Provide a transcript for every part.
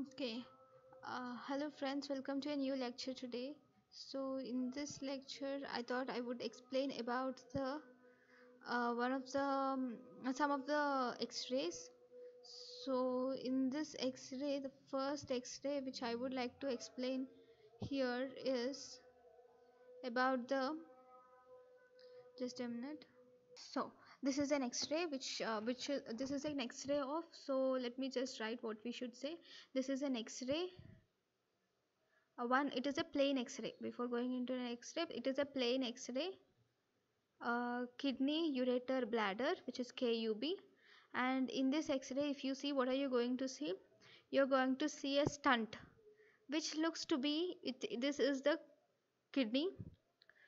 okay. Uh, hello friends welcome to a new lecture today. So in this lecture i thought i would explain about the uh, one of the um, some of the x-rays. So in this x-ray the first x-ray which i would like to explain here is about the just a minute so this is an x-ray which uh, which uh, this is an x-ray of so let me just write what we should say. This is an x-ray uh, one it is a plain x-ray. Before going into an x-ray it is a plain x-ray uh, kidney ureter bladder which is KUB and in this x-ray if you see what are you going to see? You're going to see a stent which looks to be it, this is the kidney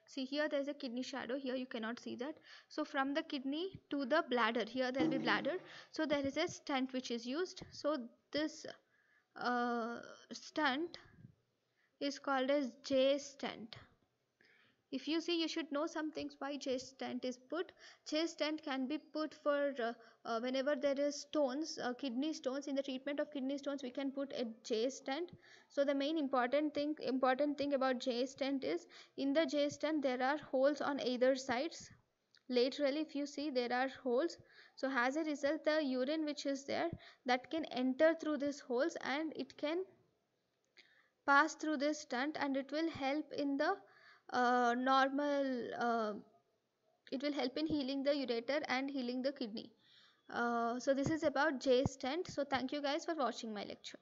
see here there is a kidney shadow. Here you cannot see that. So from the kidney to the bladder here there will be bladder. So there is a stent which is used. So this uh, stent is called as J stent if you see you should know some things why J stent is put. J stent can be put for uh, uh, whenever there is stones uh, kidney stones. In the treatment of kidney stones we can put a J stent so the main important thing important thing about J stent is in the J stent there are holes on either sides. Laterally if you see there are holes. So as a result the urine which is there that can enter through these holes and it can pass through this stent and it will help in the uh, normal uh, it will help in healing the ureter and healing the kidney. Uh, so this is about J stent. So thank you guys for watching my lecture